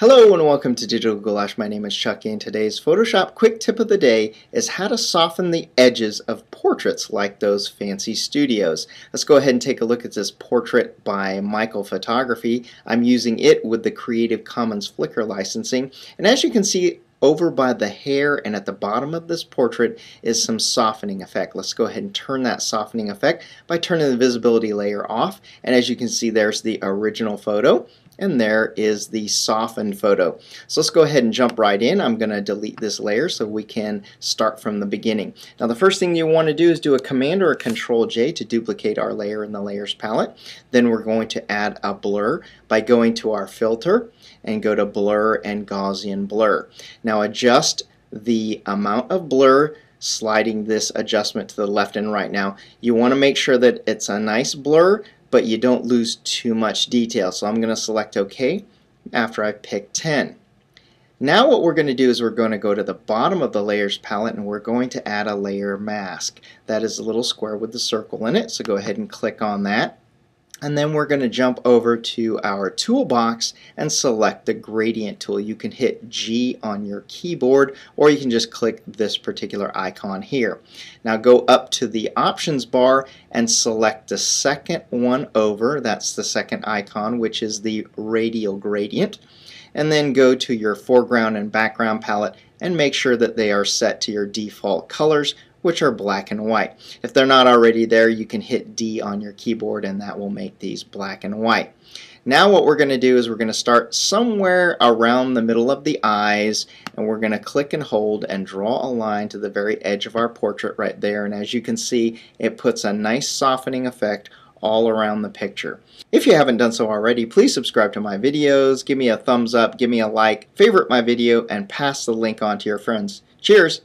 Hello and welcome to Digital Goulash. My name is Chucky and today's Photoshop quick tip of the day is how to soften the edges of portraits like those fancy studios. Let's go ahead and take a look at this portrait by Michael Photography. I'm using it with the Creative Commons Flickr licensing and as you can see over by the hair and at the bottom of this portrait is some softening effect. Let's go ahead and turn that softening effect by turning the visibility layer off and as you can see there's the original photo and there is the softened photo. So let's go ahead and jump right in. I'm going to delete this layer so we can start from the beginning. Now the first thing you want to do is do a command or a control J to duplicate our layer in the layers palette. Then we're going to add a blur by going to our filter and go to blur and Gaussian blur. Now adjust the amount of blur sliding this adjustment to the left and right. Now you want to make sure that it's a nice blur but you don't lose too much detail. So I'm going to select OK after I pick 10. Now what we're going to do is we're going to go to the bottom of the layers palette and we're going to add a layer mask. That is a little square with the circle in it, so go ahead and click on that and then we're going to jump over to our toolbox and select the gradient tool. You can hit G on your keyboard or you can just click this particular icon here. Now go up to the options bar and select the second one over, that's the second icon which is the radial gradient and then go to your foreground and background palette and make sure that they are set to your default colors which are black and white. If they're not already there, you can hit D on your keyboard and that will make these black and white. Now what we're going to do is we're going to start somewhere around the middle of the eyes and we're going to click and hold and draw a line to the very edge of our portrait right there and as you can see it puts a nice softening effect all around the picture. If you haven't done so already, please subscribe to my videos, give me a thumbs up, give me a like, favorite my video, and pass the link on to your friends. Cheers!